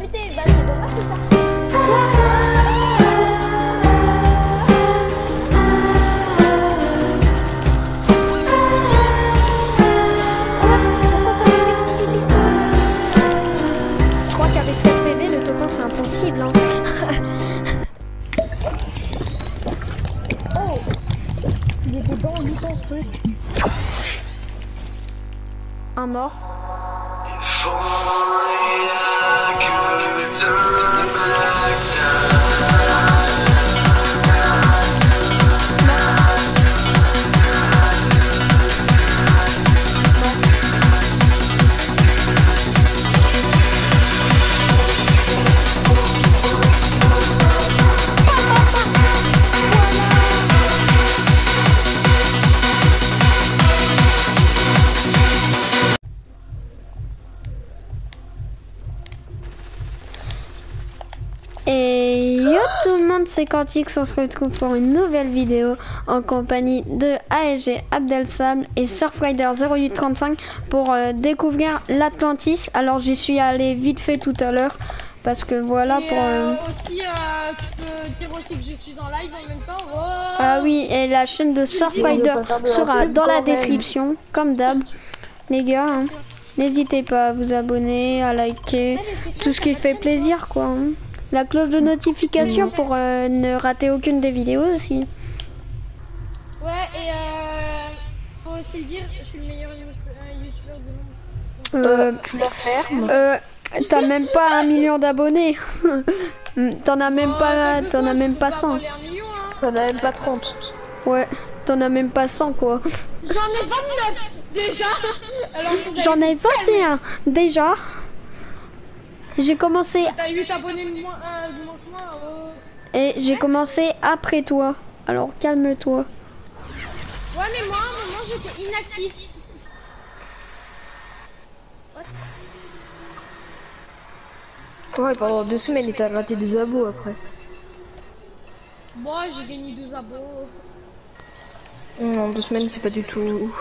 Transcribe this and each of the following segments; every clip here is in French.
Je crois qu'avec 7 PV, le top 1 c'est impossible. Oh Il était dans lui son truc. Un mort. Turn back time. Monde, c'est Quantix, on se retrouve pour une nouvelle vidéo en compagnie de ASG Abdelsam et Surfrider 0835 pour euh, découvrir l'Atlantis. Alors j'y suis allé vite fait tout à l'heure parce que voilà Et pour... euh, euh, aussi, euh, tu peux dire aussi que je suis en live en même temps. Oh Ah oui, et la chaîne de Surfrider sera dans la description, comme d'hab. Les gars, hein, n'hésitez pas à vous abonner, à liker, tout ce qui fait plaisir quoi. hein. La cloche de notification pour euh, ne rater aucune des vidéos aussi. Ouais, et euh, faut aussi dire, je suis le meilleur you- euh, youtubeur du monde. Euh, Tu la fermes euh, t'as même pas un million d'abonnés. t'en as même Oh, pas, t'en as même pas je 100. vais pas voler un million, hein. Ça n'a même pas 30. Ouais, t'en as même pas 100 quoi. J'en ai 29 déjà. J'en ai 21 déjà. J'ai commencé T'as 8 abonnés de moins, euh, de moins que moi. et j'ai commencé après toi. Alors calme-toi. Ouais, mais moi, à un moment, j'étais inactif. Ouais, pendant deux semaines, il t'a raté des abos après. Moi, j'ai gagné 12 abos. Non, deux semaines, c'est pas du tout.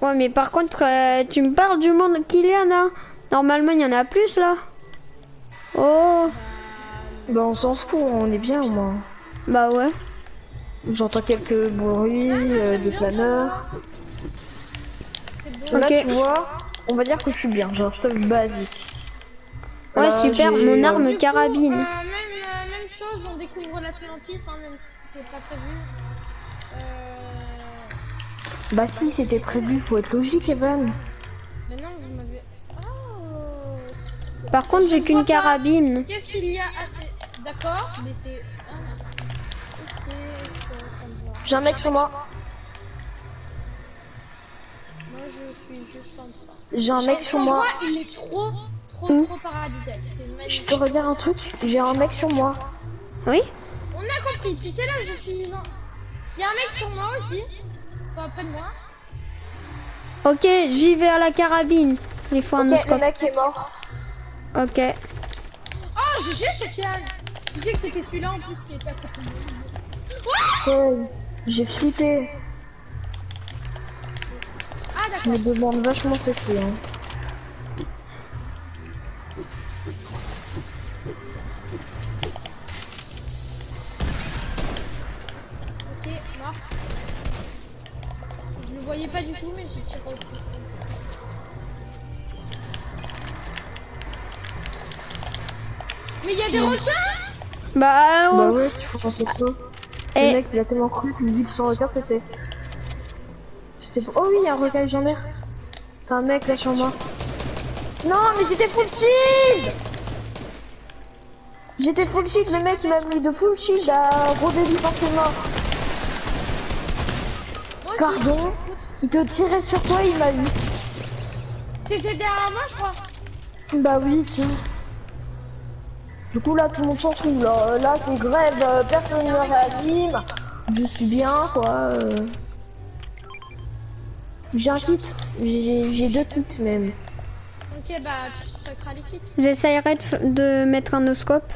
Ouais, mais par contre, euh, tu me parles du monde qu'il y a là Normalement, il y en a plus là. Oh, Bah, on s'en fout, on est bien au moins. bah ouais. J'entends quelques bruits, euh, des planeurs. Là, tu vois, on va dire que je suis bien. J'ai un stuff basique. Ouais, Là, super, mon arme coup, carabine. euh, même, euh, même chose, on découvre l'Atlantis, hein, même si c'est pas prévu. Euh... Bah, si, c'était prévu, faut être logique, Evan. Mais non, vous m'avez. Oh Par contre, j'ai ne qu'une carabine. Qu'est-ce qu'il y a assez. D'accord, mais c'est. Ah. Ok, ça, ça me va. J'ai un mec sur moi. Moi, je suis juste en train. J'ai un mec sur moi. il est trop, trop, Où trop paradisiaque. C'est Je peux redire un truc J'ai un mec sur moi. Oui On a compris, puis c'est là que je suis. Il y a un mec sur moi aussi. Pas près de moi. Ok, j'y vais à la carabine. Il faut un Ok, le mec est mort. Ok. Oh, j'ai Sofiane Tu sais que c'était celui-là en plus qui de moi. Ouais, J'ai flippé. Ah, Je me demande vachement ce qui est. Hein. Ok, mort. Je le voyais pas du tout, mais j'ai tiré au Mais il y a des requins Bah, Bah oh. ouais, tu faut penser que ça. Et- Le mec, il a tellement cru que vu que son requin, c'était... C'était... Oh oui, il y a un requin légendaire. T'as un mec là sur moi. Non, mais j'étais full shield J'étais full shield, le mec il m'a mis de full shield à redélit forcément. Moi aussi. Pardon Il te tirait sur toi, il m'a eu. T'étais derrière moi, je crois. Bah oui, tiens. Du coup là, tout le monde s'en fout. Là, là c'est grève, euh, personne ne me réanime. Je suis bien, quoi. euh. J'ai un kit. J'ai deux kits même. Ok, bah, tu stockeras les kits. J'essayerai de, de mettre un oscope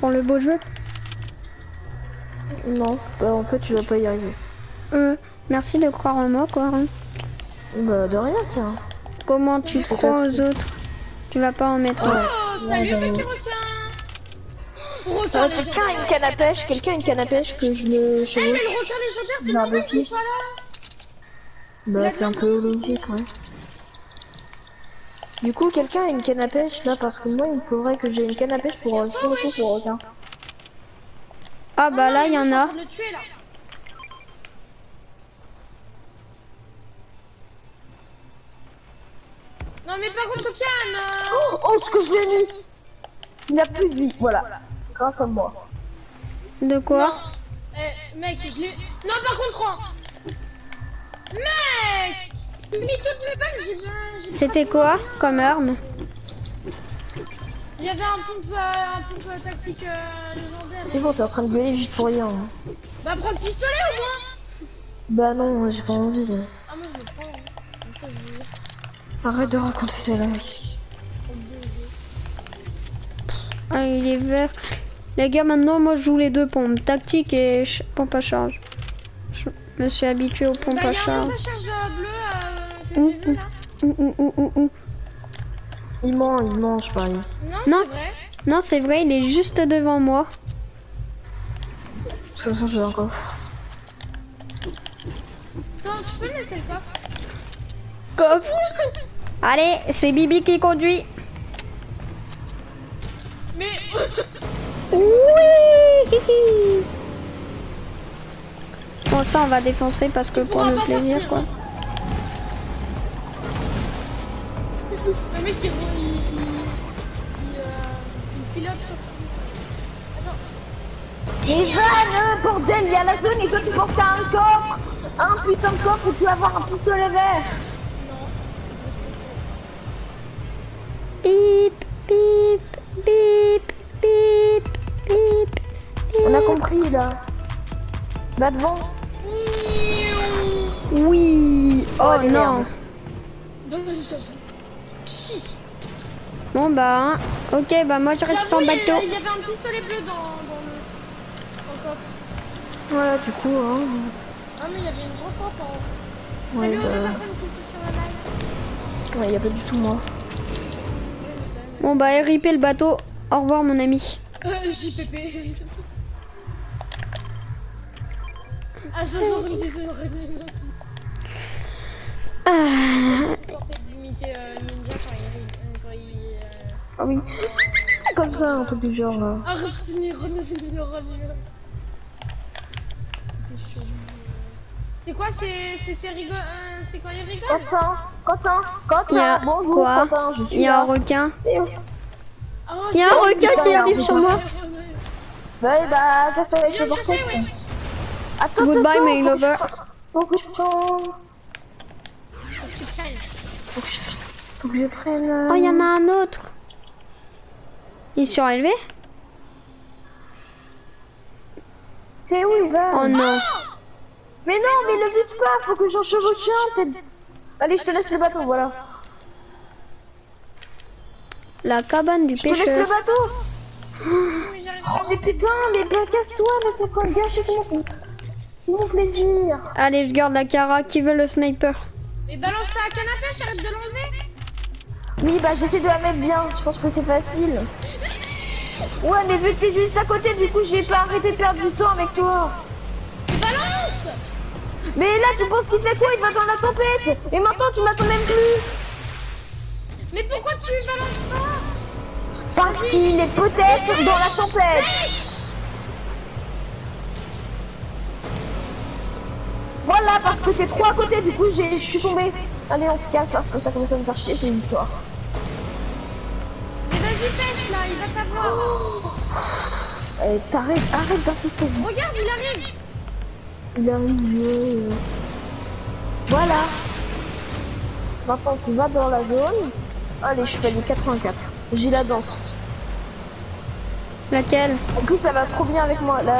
pour le beau jeu. Non, bah en fait, tu vas pas y arriver. Euh, merci de croire en moi, quoi. hein. Bah de rien, tiens. Comment tu crois aux autres? Tu vas pas en mettre un. Oh, salut, j'avoue. petit requin Euh, quelqu'un a une canne à pêche, quelqu'un a une canne à pêche que je le Eh, mais chevauche. le requin légendaire, c'est normal qu'il soit là Bah c'est un peu logique, ouais. Du coup, quelqu'un a une canne à pêche là parce que moi il me faudrait que j'ai une canne à pêche pour euh, chevaucher ce requin. Ah bah là, il y en a. le. Non mais pas contre euh. Oh, oh, ce que je l'ai mis Il a plus de vie, voilà. Grâce à moi. De quoi Non. Eh, mec, je l'ai... Non, par contre, Juan. Mec J'ai mis toutes mes balles, j'ai C'était quoi rien. comme arme Il y avait un pompe, euh, un pompe euh, tactique euh, légendaire. C'est bon, t'es en train de gueuler juste pour rien. hein. Bah prends le pistolet au moins Bah non, j'ai pas envie. Ah moi je prends. hein. Comme ça je vais... Arrête de raconter ta life. Ah, il est vert. Les gars, maintenant, moi, je joue les deux pompes. Tactique et ch- pompe à charge. Je me suis habitué aux pompes Bah à un charge. bleu euh, Ouh. Ouh, ouh. Il ment, il mange pareil. Non, Non. c'est vrai. Non, c'est vrai, il est juste devant moi. De toute façon, j'ai un coffre. Attends, tu peux me laisser le coffre Coffre. Allez, c'est Bibi qui conduit. Mais... Oui Bon, ça, on va défoncer parce que pour le plaisir, sortir. quoi. Le mec il, il, il, il, euh, il pilote. Attends. Evan, bordel, il y a la zone et toi tu penses qu'à un coffre Un putain de coffre où tu vas avoir un pistolet vert bip, bip, bip, On a compris là. Bah devant. Oui. Oh, les non. Bon bah, hein. ok, bah moi je reste en il bateau. Il y avait un pistolet bleu dans, dans le... Dans le. Ouais, du coup, hein. Ah mais il y avait une grosse porte en haut. Ouais, Salut aux deux bah. personnes qui sont sur la live. Ouais, y a pas du tout moi. Bon bah, RIP le bateau. Au revoir mon ami. Euh, JPP. Quand il euh... Ah oui. C'est comme ça, un truc du genre là. Ah. C'est quoi C'est rigolo euh, C'est quand il rigole? Quentin, Quentin, Quentin, bonjour quoi? Quentin, je il y a un requin. Oh, Il y a un requin qui il y a un arrive sur moi. Bah, bah, casse-toi avec le vortex. Attends, Goodbye, attends, my lover. Faut que je. Faut que je, faut que je prenne... euh, Oh, il y en a un autre. Il est surélevé C'est où il va Oh non. Mais non, mais le bute pas, faut que j'en chevauche un. Allez, je te laisse le bateau, voilà. La cabane du Je te laisse le pêcheur. bateau. Oh, mais putain, mais casse-toi, mais fais quoi gâcher tout mon, plaisir. Allez, je garde la cara. Qui veut le sniper Mais balance ça à canne à arrête de l'enlever. Oui, bah, j'essaie de la mettre bien, je pense que c'est facile. Ouais, mais vu que t'es juste à côté, du coup, j'ai pas arrêté de perdre du temps avec toi. Balance Mais là, tu penses qu'il fait quoi? Il va dans la tempête. Et maintenant, tu m'attends même plus. Mais pourquoi tu balances pas? Parce qu'il est peut-être dans la tempête. Voilà, parce que t'es trop à côté, du coup, j'ai- je suis tombée. Allez, on se casse parce que ça commence à me faire chier ces histoires. Mais vas-y pêche là, il va t'avoir. Eh, t'arrêtes, arrête d'insister. Regarde, il arrive. Il arrive. euh. Voilà. Maintenant, tu vas dans la zone. Allez, je fais les 84. J'ai la danse. Laquelle? En plus, ça va trop bien avec moi. La...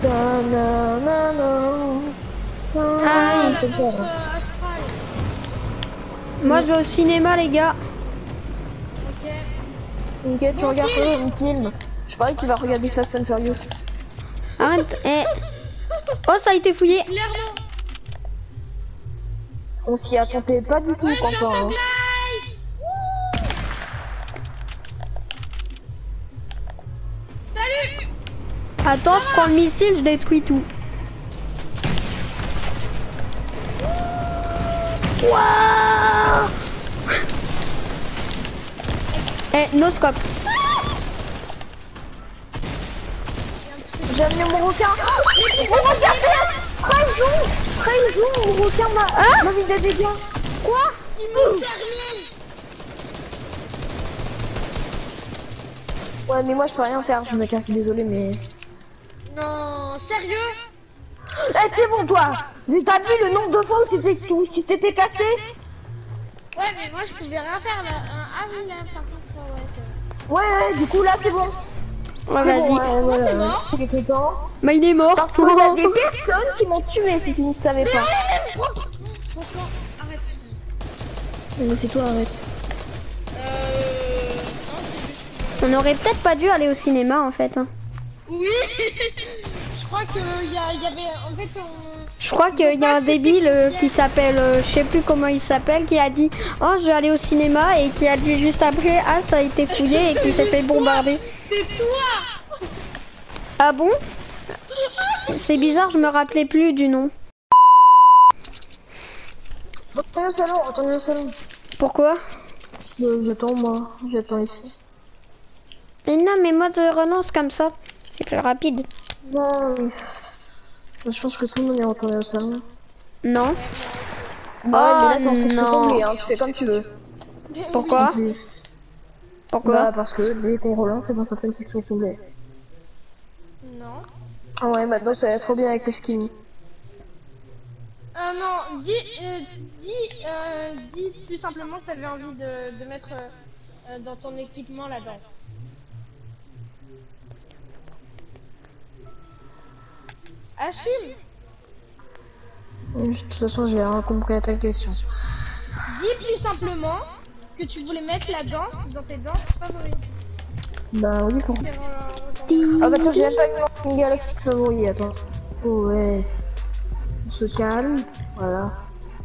Ta- ah, Moi je vais au cinéma les gars. Ok. Tu regardes un film. Je parie qu'il va regarder Fast and Furious. Arrête. Eh. Oh ça a été fouillé. On s'y attendait pas du tout hein. Salut Attends, je prends le missile, je détruis tout. Waouh Eh, no scope. J'ai amené mon requin. Mon requin, c'est trahison Trahison, mon requin m'a m'a mis des dégâts. Quoi Il me termine Ouais, mais moi je peux rien faire, je me casse, désolé, mais. Non, sérieux Eh, c'est bon, toi Mais t'as vu le nombre de fois où t'étais- tu t'étais cassé Ouais, mais moi je pouvais rien faire là. Ah oui, là, par contre, ouais, c'est. Ouais, ouais, du coup là c'est bon. Ouais, C'est vas-y. bon, ouais, ouais, ouais. mort temps. Bah, il est mort. Parce qu'il y a des personnes qui m'ont tué si tu ne savais pas. Franchement, arrête. Mais c'est toi, arrête. Euh. Non, c'est juste. On aurait peut-être pas dû aller au cinéma en fait. hein. Oui Je crois qu'il y, a- y avait. En fait, on. Je crois qu'il y a un débile euh, qui s'appelle, euh, je sais plus comment il s'appelle, qui a dit Oh, je vais aller au cinéma et qui a dit juste après Ah, ça a été fouillé et qui s'est fait bombarder. C'est toi Ah bon? C'est bizarre, je me rappelais plus du nom. Retournez au salon, retournez au salon. Pourquoi? J'attends moi, j'attends ici. Mais non, mais moi je relance comme ça. C'est plus rapide. Non. Je pense que tout le monde est retourné au salon. Non Ouais, mais là t'en sais que c'est Oh, non. tombé, hein, tu fais comme tu veux. Pourquoi. Pourquoi Bah parce que dès qu'on relance, c'est bon, ça fait que c'est tombé. Non. Ah ouais, maintenant ça va trop bien avec le skin. Euh, non, dis, euh, dis, euh, dis plus simplement que t'avais envie de, de mettre euh, dans ton équipement la danse. Assume De toute façon, j'ai rien compris à ta question. Dis plus simplement que tu voulais mettre la danse dans tes danses favoris. Bah oui, pour... Euh, Ah bah tiens, j'ai même pas mis mon skin Galaxy favori, attends. Oh ouais. On se calme, voilà.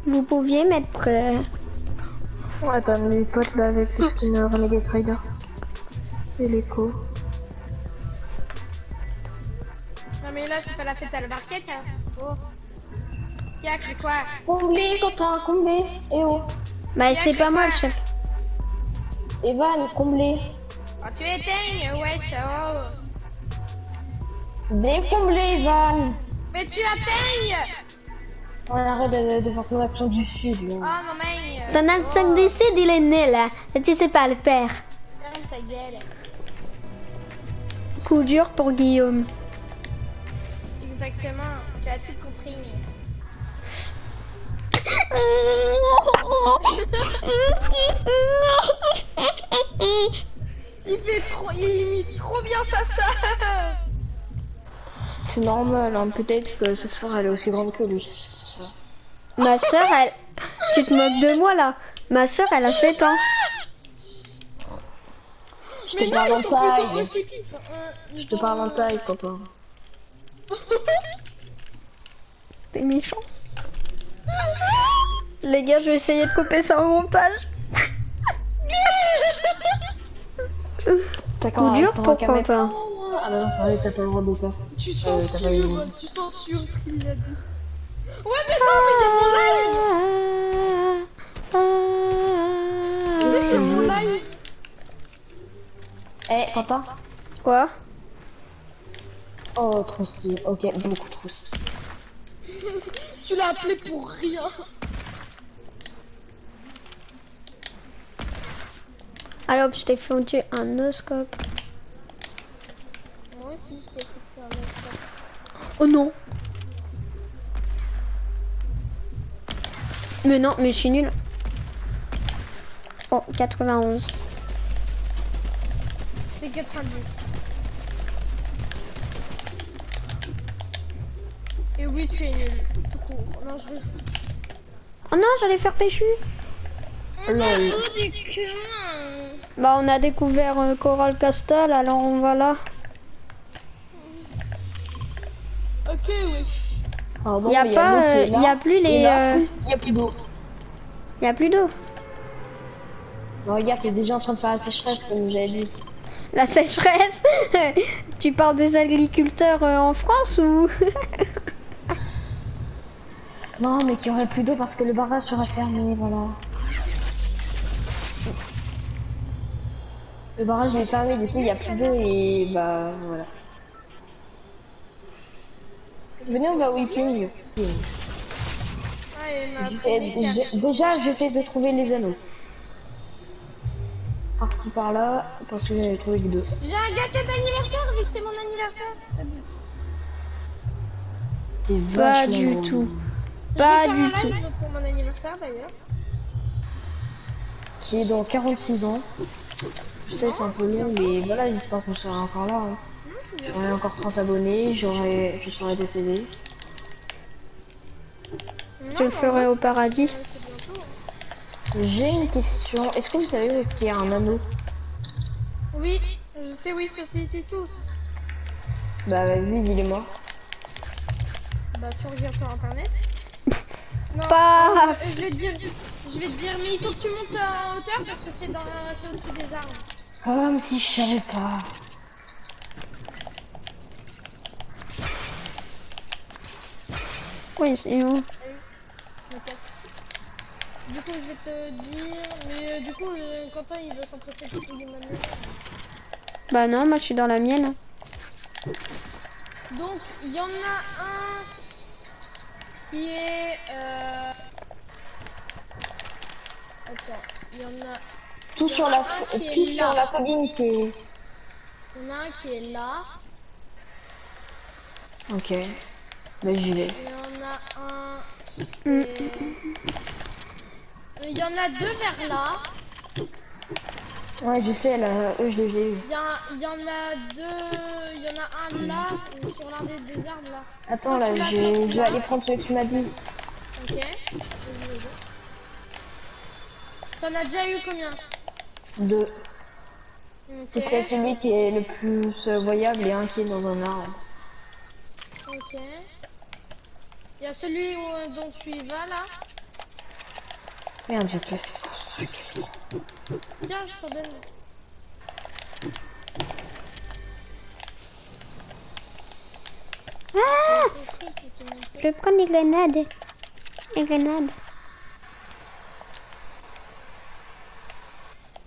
Vous pouviez mettre... euh, Ouais, t'as mes potes là avec le skin euh, Renegade Rider. Et l'écho. Non mais là c'est pas la fête à la barquette là. Oh. Yak, c'est quoi? Comblé, Quentin, comblé. Eh oh. Bah, c'est pas moi le chef. Evan, comblé. Oh, tu éteignes, wesh, oh. Décomblé, Evan. Mais tu éteignes On arrête de, de faire ton action du sud, Oh non mais... euh, Ton ancien décide, il est né là. Et tu sais pas le faire. Ferme ta gueule. Coup dur pour Guillaume. Exactement, tu as tout compris. Il fait trop, il imite trop bien sa sœur. C'est normal, hein. peut-être que ce soir elle est aussi grande que lui. Ça. Ma soeur, elle... Tu te moques de moi là Ma soeur, elle a 7 ans. Je te parle en taille. Je te parle en taille, Quentin. T'es méchant. Les gars, je vais essayer de couper ça au montage. T'as Coup dur pour Quentin. Ah bah non, c'est vrai, t'as pas le droit d'auteur. Tu Euh, t'as pas eu le droit. censures, tu censures ce qu'il a dit. Ouais, mais non, mais il y a mon live. Tu sais, il y a mon live. Eh, Quentin Quoi? Oh, trop stylé. Ok, beaucoup trop stylé. Tu l'as appelé pour rien. Allez hop, je t'ai fondu un noscope. Moi aussi, je t'ai fait faire un autre. Oh non Mais non, mais je suis nulle. Oh, 91. C'est 90. Et oui, tu es nul. Tout court. Non, je veux. Oh non, j'allais faire péchu. On du cul. Bah, on a découvert euh, Coral Castle, alors on va là. Ok, oui. Bon, Y a mais pas, qui euh, y a plus les, là, euh, y a plus d'eau. Y a plus d'eau. Regarde, c'est déjà en train de faire la sécheresse, comme j'avais dit. La sécheresse Tu parles des agriculteurs euh, en France ou? Non, mais qu'il y aurait plus d'eau parce que le barrage serait fermé, voilà. Le barrage est fermé, du coup il y a plus d'eau et bah voilà. Venez, on va j'ai- Déjà, j'essaie de trouver les anneaux. Par-ci par-là, parce que j'avais trouvé que deux. J'ai un gâteau d'anniversaire vu que c'est mon anniversaire. T'es Pas du tout. Pas du tout. pour mon anniversaire d'ailleurs. Qui est dans 46 ans. Je sais, c'est un peu long, mais voilà, j'espère qu'on sera encore là. hein. J'aurai encore 30 abonnés, j'aurai, je serai décédé. Je le ferai au paradis. Hein. J'ai une question. Est-ce que vous savez où est-ce qu'il y a un anneau? Oui, je sais oui, ceci c'est tout. Bah vas-y, dis-le-moi. Bah tu regardes sur internet. Pas- euh, je vais te dire, je vais te dire, mais il faut que tu montes en hauteur parce que c'est dans, c'est au-dessus des arbres. Comme si je savais pas. Oui, c'est où. Du coup, je vais te dire, mais euh, du coup, euh, Quentin il veut s'empresser de fouiller ma maison. Bah non, moi je suis dans la mienne. Donc, il y en a un qui est. Euh... Attends, il y en a. Tout sur la, tout sur la colline qui est. Il y en a un qui est là. Ok. Bah j'y vais. Il y en a un qui Mm. est. Il y en a deux vers là. Ouais, je sais, là, eux, je les ai eus. Il y, en a deux. Il y en a un là, sur l'un des deux arbres là. Attends, là, je, vais aller prendre ce que tu m'as dit. Ok. T'en as déjà eu combien? Deux. C'était celui qui est le plus voyable et un qui est dans un arbre. Ok. Il y a celui où, euh, dont tu y vas là. Merde, j'ai placé truc. Tiens, je te donne. Ah Je vais prendre les grenades. Les grenades.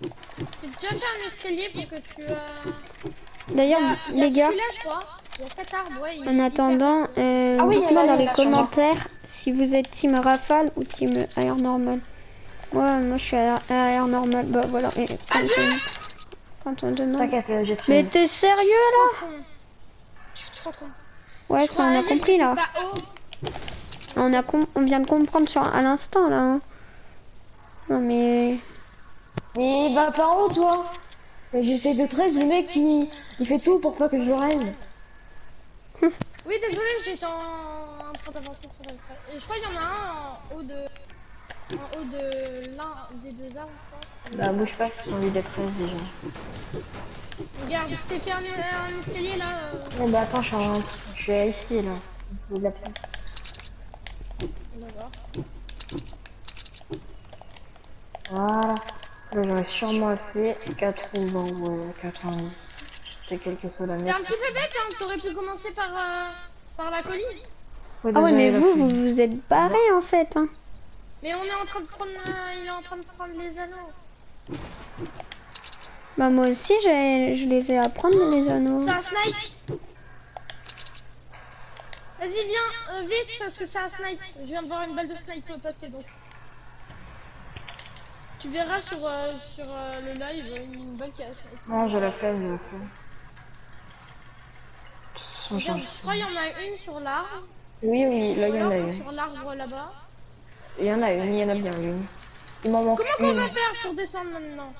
J'ai déjà fait un escalier pour que tu. Euh... D'ailleurs, a les gars, je crois. Il y a cet arbre, ouais. en attendant, euh, Ah oui, dites-moi dans les commentaires si vous êtes team rafale ou team air normal. Ouais, moi je suis à à air normal. Bah voilà. Et quand, on, quand on demande. T'inquiète, euh, j'ai Mais très. t'es sérieux là? Je suis trop con. Ouais, ça on a compris là. On a com- on vient de comprendre sur à l'instant là. hein. Non mais Mais bah, par où, toi Mais J'essaie de 13, le mec, il, il fait tout pour pas que je le raise. Oui, désolé, j'étais en... en train d'avancer sur la je crois qu'il y en a un en haut de. En haut de l'un des deux arbres, je crois. Bah, bouge pas, c'est son des 13 déjà. Regarde, je t'ai fait un, un escalier là. euh. Bon, bah, attends, je suis, en- je suis ici, là. Il faut de la pierre. D'accord. Voilà. Là, j'aurais sûrement assez 80, ouais, 90. C'est quelque chose à T'es un mettre. petit peu bête, hein. T'aurais pu commencer par, euh, par la colline. Ouais, ah ouais mais vous fait. vous vous êtes barré en fait. Hein. Mais on est en train de prendre. euh, il est en train de prendre les anneaux. Bah moi aussi j'ai je les ai à prendre les anneaux. C'est un snipe. Vas-y, viens, euh, vite, parce que c'est un snipe. Je viens de voir une balle de snipe passer donc. Tu verras sur, euh, sur euh, le live une balle qui a snipe. Non, je la fais, Regarde, je crois qu'il y en a une sur l'arbre. Oui, oui, là, il y en a une. sur l'arbre là-bas. Il y en a une, il y en a bien une. Il m'en manque Comment une. va faire pour descendre maintenant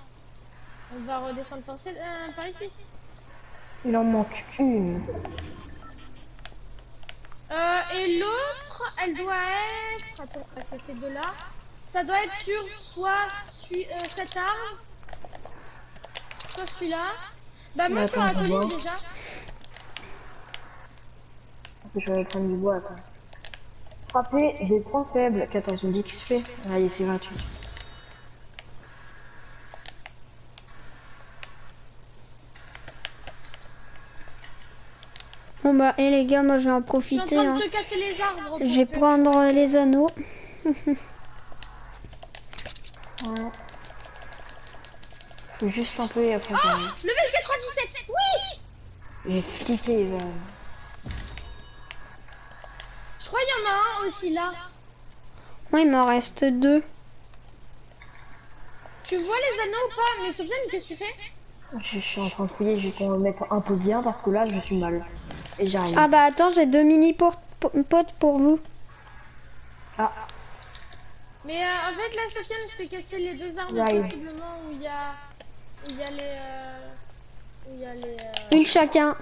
On va redescendre par, euh, par ici. Il en manque une. Euh, et l'autre, elle doit être. Attends, c'est ces deux-là. Ça doit être sur soit celui- euh, cet arbre, soit celui-là. Bah, monte sur la colline déjà. Je vais aller prendre du bois, attends. Frapper des points faibles, 14 000 XP. Allez, c'est gratuit. Bon bah, et les gars, moi je vais en profiter. Hein. Je vais prendre les anneaux. Faut juste un peu et après. Oh le 97 Oui J'ai flippé. Je crois qu'il y en a un aussi là. Moi, il m'en reste deux. Tu vois les anneaux ou pas Mais Sofiane, qu'est-ce que tu fais? Je suis en train de fouiller, je vais me mettre un peu bien parce que là je suis mal. Et j'arrive. Ah bah attends, j'ai deux mini potes pour vous. Ah, Mais euh, en fait là, Sofiane, je t'ai cassé les deux arbres J'arrive. possiblement où il y a... Où il y a les... euh, Où il y a les... euh, Une chacun.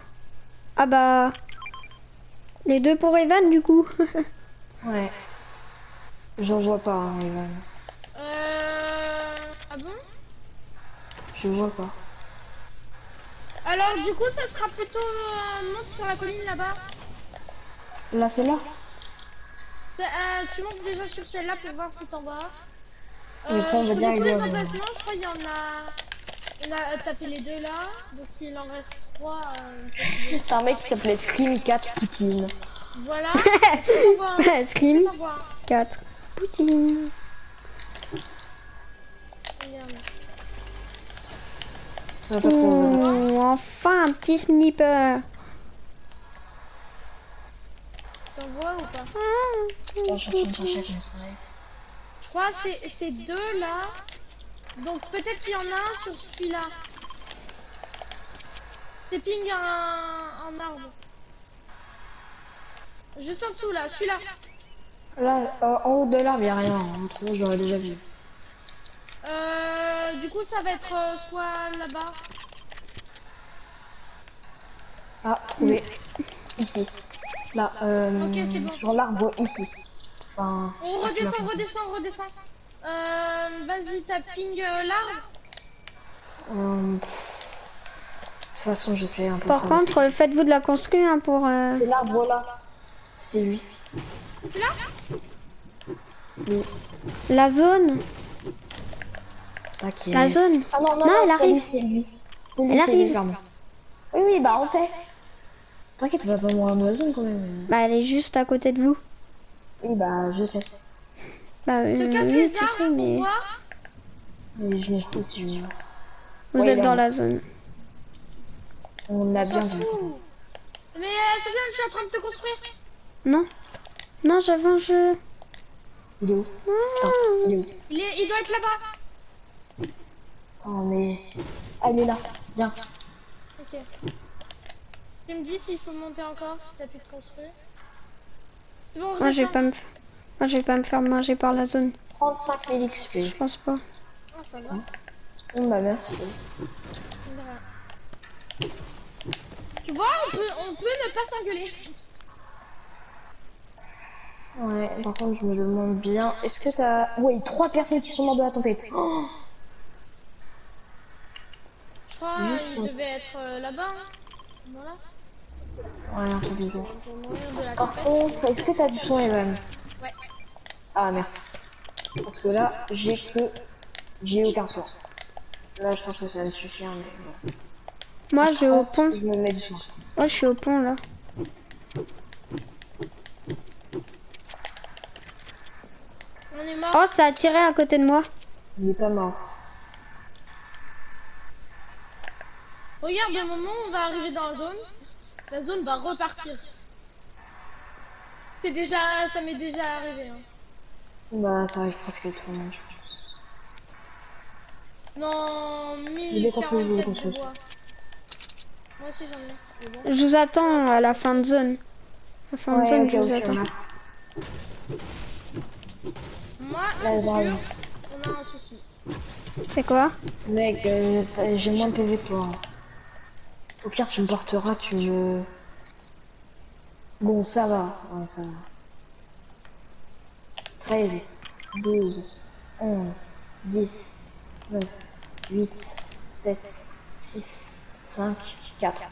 Ah bah... Les deux pour Evan du coup. ouais. J'en vois pas, hein, Evan. Euh... Ah bon? Je vois pas. Alors du coup, ça sera plutôt... euh, monte sur la colline là-bas. Là, c'est là. Euh, tu montes déjà sur celle-là pour voir si t'en vas. Euh, je tous les emplacements, je crois qu'il y en a... On a t'as fait les deux là, donc il en reste trois. euh. C'est un mec qui s'appelait Scream 4 Poutine. voilà. Scream un 4. Poutine. Regarde. Oh, enfin un petit sniper. T'en vois ou pas? Comme ça. Je crois que c'est ces deux là. Donc peut-être qu'il y en a un sur celui-là. C'est ping un, un arbre. Juste en dessous là, celui-là. Là, euh, en haut de l'arbre, y'a rien. En dessous, j'aurais déjà vu. Euh, du coup ça va être euh, soit là-bas. Ah, trouvé. Ici. Là, euh, bon. sur l'arbre, ici. Enfin, On redescend, redescend, redescend. Euh, vas-y, ça ping euh, l'arbre. Euh, De toute façon, je sais un peu. Par contre, faites-vous de la construire hein, pour... euh, c'est. L'arbre là. C'est lui. La zone T'inquiète. La zone Ah non, non, Non, non, elle arrive. lui, c'est lui. C'est lui, c'est lui, clairement. Oui, oui, bah on sait. T'inquiète, on va pas mourir de oiseau quand même. Bah elle est juste à côté de vous. Oui, bah je sais. Bah Je euh, casse les arbres pour mais voir. Mais je si je meurs. vous Ouais, êtes dans la zone. On a bien vu. Mais euh, Sofiane, je suis en train de te construire. Non Non, j'avais un jeu. Il est où Putain, il est où Il, est, il doit être là-bas. Attends, mais. Ah, il est là. Viens. Ok. Tu me dis s'il faut monter encore, si t'as pu te construire. C'est bon, on Moi je vais pas me... Moi je vais pas me faire manger par la zone. 35 000 XP. Je pense pas. Ah, ça va. Oh, bah merci. Tu vois, on peut, on peut ne pas s'engueuler. Ouais, par contre, je me demande bien. Est-ce que t'as. Ouais, trois personnes qui sont mortes de la tempête. Oh Je crois Juste qu'il un- devait être euh, là-bas. hein. Voilà. ouais, un peu du la Par contre, est-ce que t'as du son, Evan? Ah, merci. Parce que là, j'ai que. J'ai aucun son. Là, je pense que ça me suffit. hein, mais bon. Moi je vais au pont. Je me mets du son. Moi je suis au pont là. On est mort. Oh ça a tiré à côté de moi. Il est pas mort. Regarde, au moment où on va arriver dans la zone, la zone va repartir. C'est déjà, ça m'est déjà arrivé. Hein. Bah, ça arrive presque à tout le monde, je pense. Non, Il est construit, il est 1044 de bois. Moi aussi j'en ai. mais bon. Je vous attends à la fin de zone. La fin de Ouais, zone, ok, je vous aussi, attends. Moi, Là, c'est sûr, on a un souci. C'est quoi Mec, euh, j'ai moins de PV que toi. Au pire, tu me porteras, tu me. Bon, ça va. Ouais, ça va. 13, 12, 11, 10, 9, 8, 7, 6, 5, 4,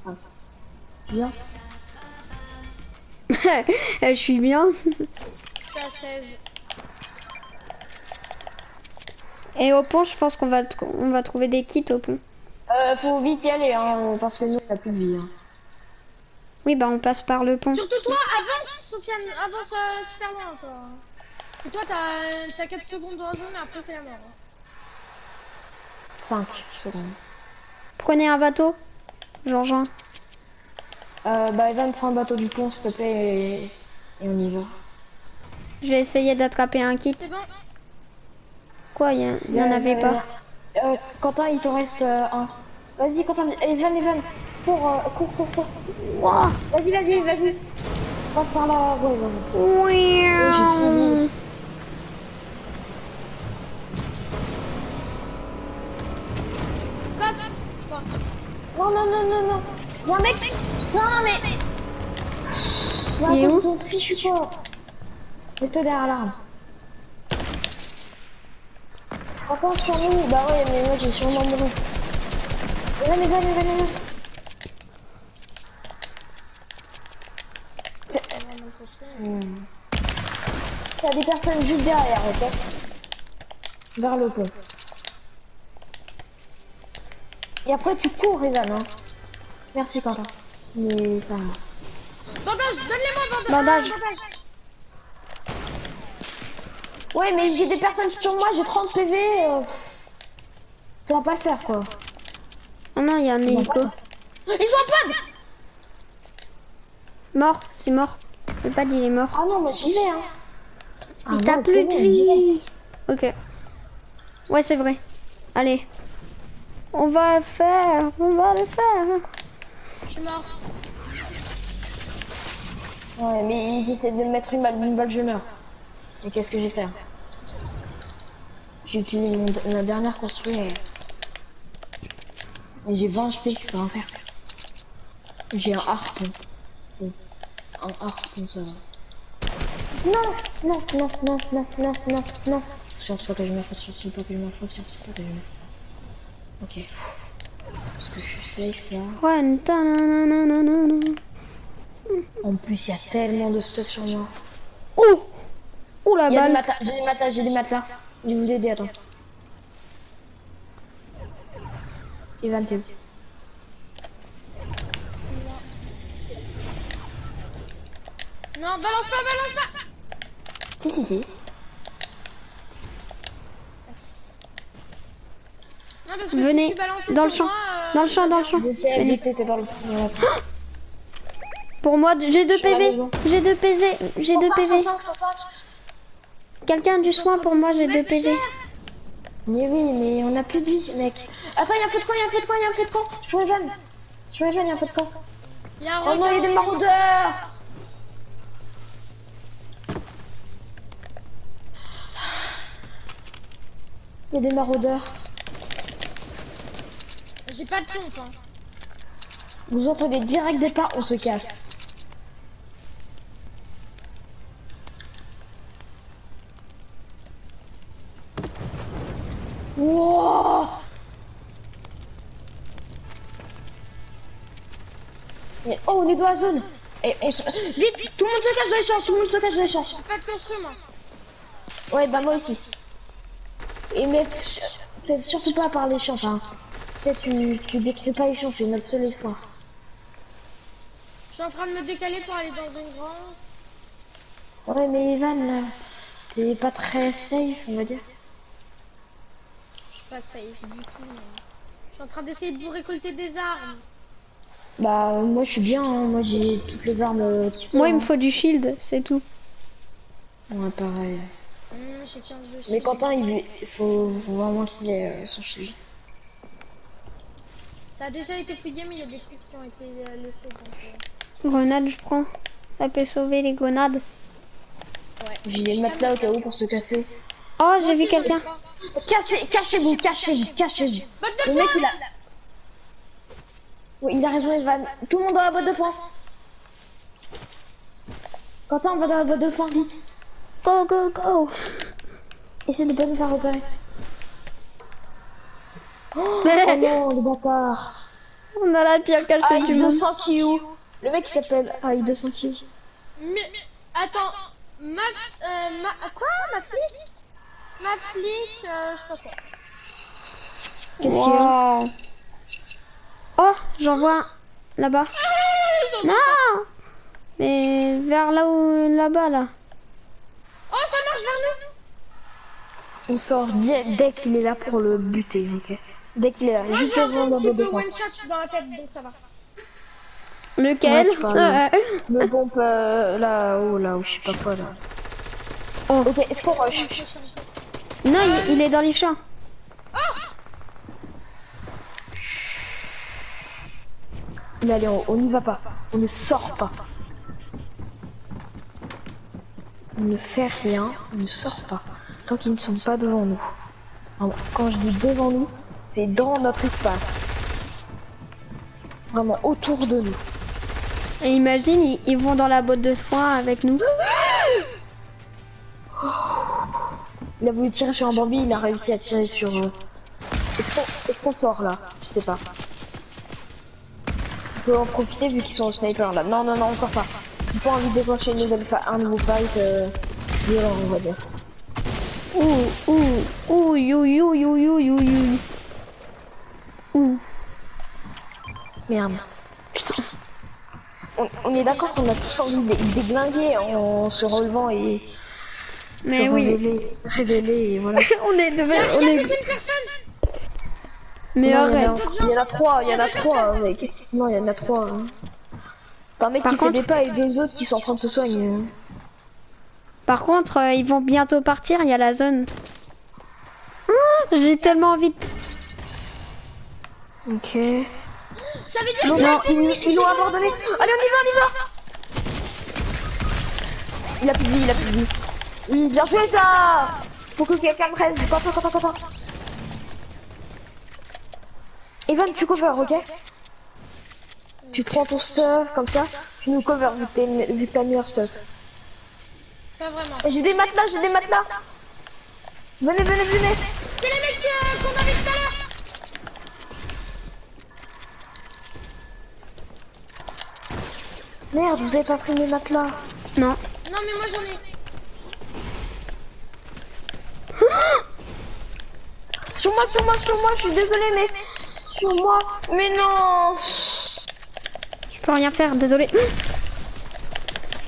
5. Bien. Je suis bien. Je suis à 16. Et au pont, je pense qu'on va, on va trouver des kits au pont. Euh, faut vite y aller, hein, parce que nous, on a plus de vie. Hein. Oui, bah on passe par le pont. Surtout toi, avance, Sofiane, avance euh, super loin, toi. Et toi, t'as t'as 4 secondes de raison, mais après, c'est la mort. 5 secondes. Prenez un bateau. Jean-Jean. Euh, bah, Evan, prends un bateau du pont, s'il te plaît, et... et on y va. Je vais essayer d'attraper un kit. C'est bon. Quoi, il y, a- il y en avait pas? Euh, Quentin, il t'en reste euh, un. Vas-y, Quentin, Evan, Evan. Cours, euh, cours, cours, cours. Vas-y, vas-y, vas-y. Passe par là. Ouais, ouais, ouais. Oui. J'ai fini. Non, non, non, non, non. Y'a un mec. Putain, mais. Il est où ton fichu coffre. Mets-toi derrière l'arme. Encore sur nous. Bah ouais, mais moi j'ai sûrement mouru. Evan, Evan, Evan, Evan. Hmm. T'as des personnes juste derrière, ok Vers le pont. Et après tu cours, Evan. Hein. Merci, Quentin. Mais ça va. Bandage, donne-les-moi, bandage. Bandage. Ouais, mais j'ai des personnes sur moi, j'ai 30 PV. euh, Ça va pas le faire, quoi. Oh non, il y a un hélico. Ils sont en panne Mort, c'est mort. Le pad, il est mort. Ah non, moi j'y vais, hein. Ah, Il t'a plus de vie. Ok. Ouais, c'est vrai. Allez. On va le faire. On va le faire. Suis mort. Ouais, mais ils essaient de me mettre une balle, une balle, je meurs. Et qu'est-ce que j'ai fait J'ai utilisé mon, ma dernière construite et... et j'ai 20 HP, je peux rien faire. J'ai un harpon. Un harpon, ça va. Non, non, non, non, non, non, non, non. Surtout pas que je me fasse, surtout pas que je me fasse, surtout pas que je me fasse. Ok. Parce que je suis safe là. Ouais. En plus, il y a tellement de stuff sur moi. Oh Oh la balle. j'ai des matelas, j'ai des matelas. Je vais vous aider, attends. T'es où? Non, balance pas, balance pas Si, si, si. Parce que Venez, si tu balançais dans le champ. moi, euh, Dans le champ, dans le champ. Je Venez. dans le... Pour moi, j'ai deux Sur la PV. maison. J'ai deux PV. J'ai deux 105, PV. 105, 105. Quelqu'un a du soin pour moi, j'ai deux PV. Mais oui, mais on a plus de vie, mec. Attends, il y a un feu de camp, il y a un feu de camp, il y a un feu de camp. Sur Evan. Sur Evan, il y a un feu de camp. Il y a un Oh non, il y a des maraudeurs. Il y a des maraudeurs. J'ai pas de pompe, hein. Vous entendez direct des pas, on se casse. Wow Mais oh, on est dans la zone Et on se... Vite Tout le monde se cache dans les champs Tout le monde se cache dans les J'ai pas de construit, moi. Ouais, bah moi aussi. Et mais fais surtout pas par les champs, enfin. Tu sais, tu, tu détruis pas les champs, c'est notre seul espoir. Je suis en train de me décaler pour aller dans une grande. Ouais, mais Evan, là, t'es pas très safe, on va dire. Je suis pas safe du tout. mais Je suis en train d'essayer de vous récolter des armes. Bah, euh, moi je suis bien, hein. moi j'ai toutes les armes euh. Moi, il me hein. faut du shield, c'est tout. Ouais, pareil. Hum, j'ai 15 de Mais. Quentin, il lui- il faut, faut vraiment qu'il ait euh, son shield. Ça a déjà été fouillé, mais il y a des trucs qui ont été euh, laissés. Donc, euh, Grenade, je prends. Ça peut sauver les grenades. J'ai des matelas au cas où pour se casser. Oh, j'ai vu ai quelqu'un. pas. Cassez, cachez-vous, cachez-vous, cachez-vous. Le mec, il a. Oui, il a raison, Evan. Tout le monde dans la boîte de foin. Quentin, on va dans la boîte de foin, vite. Go, go, go. Essaye de pas nous faire repérer. Oh, oh non, le bâtard. On a la pire cachée du AI monde. 200 Q. Le mec il s'appelle AI 200 Q. Mais, attends, ma, euh, ma, quoi, ma flic? Ma flic, euh, je sais pas quoi. Qu'est-ce qu'il y a Wow. Oh, j'en vois un là-bas. Ah. Non Mais vers là où... Là-bas, là. Oh, ça marche vers nous. On sort dès, dès qu'il est là pour le buter, ok Dès qu'il est là, Moi, juste devant boîte de one shot dans la tête, donc ça va. Lequel Ouais, tu parles. Le pompe euh, là haut, là, ou je sais pas quoi, là. Oh. Ok, est-ce qu'on rush Non, il, il est dans les champs. Mais allez, on on n'y va pas. On ne sort pas. On ne fait rien, on ne sort pas. Tant qu'ils ne sont pas devant nous. Alors, quand je dis devant nous, c'est dans notre espace. Vraiment autour de nous. Et imagine, ils, ils vont dans la boîte de foin avec nous. Il a voulu tirer sur un Bambi, il a réussi à tirer sur... euh, Est-ce qu'on qu'on sort là? Je sais pas. On peut en profiter vu qu'ils sont au sniper là. Non, non, non, on sort pas. J'ai pas envie de déclencher une nouvelle fa- un nouveau fight euh, violent, on va dire. Ouh, ouh, ouh, you, you, you, you, you, you. Ouh. Merde. Putain. On, on est d'accord qu'on a tous envie de déglinguer en se relevant et Mais se oui. révéler, révéler et voilà. on est devant, on Il y a est... Mais Non, arrête. Il y en a trois, il y en a trois, mec. Non, il y en a trois. hein. T'as un mec Par qui contre- fait des pas et deux autres qui sont en train de se soigner. hein. Par contre, euh, ils vont bientôt partir, il y a la zone. Ah, J'ai tellement envie de... Ok. Ça veut dire Non, que non, ils, ils l'ont abandonné. Allez, on y va, on y va. Il a plus de vie, il a plus de vie. Oui, bien joué ça. Faut que quelqu'un me reste. Attends, attends, attends, attends. Evan, tu cover, ok? Tu prends ton stuff comme ça. Tu nous cover vu que t'as mis stuff. Pas vraiment. J'ai des matelas, j'ai des matelas. Venez, venez, venez. C'est les mecs euh, qu'on avait tout à l'heure. Merde, vous avez pas pris mes matelas. Non. Non, mais moi j'en ai. Sur moi, sur moi, sur moi, je suis désolée, mais sur moi. Mais non. Je peux rien faire, désolé.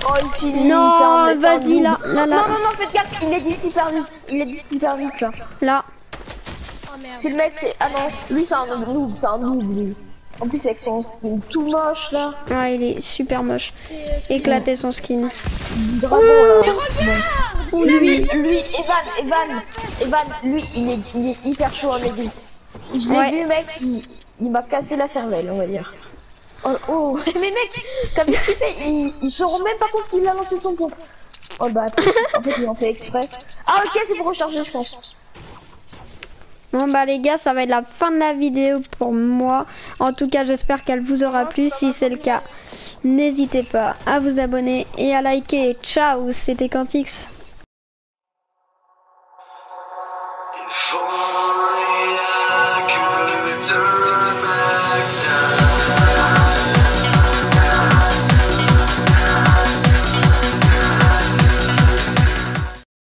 Oh, il finit. Non, vas-y, là, là, là. Non, non, non, faites gaffe, il est dit hyper vite. Il est dit hyper vite, là. Là. Oh merde. C'est le mec, c'est. Ah non, lui, c'est un noob, c'est un noob, lui. En plus, avec son skin tout moche, là. Ah, il est super moche. Éclaté son skin. Dragon. Regarde Lui, lui, Evan, Evan, Evan, lui, il est, il est hyper chaud en edit. Je l'ai Ouais. vu, mec, il, il m'a cassé la cervelle, on va dire. Oh, oh. mais mec, t'as vu ce qu'il fait? Ils, ils se rendent même pas compte qu'il a lancé son pompe. Oh bâtard. En fait, ils ont fait exprès. Ah ok, c'est pour recharger, je pense. Bon bah les gars, ça va être la fin de la vidéo pour moi. En tout cas, j'espère qu'elle vous aura plu. Si c'est le cas, n'hésitez pas à vous abonner et à liker. Ciao, c'était Quantix.